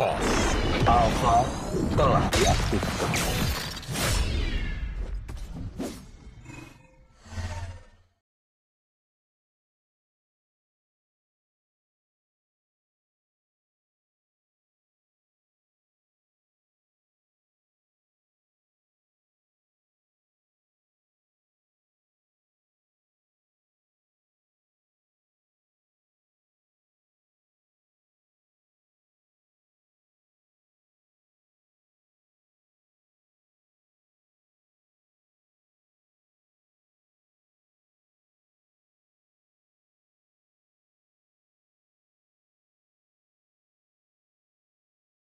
好好够了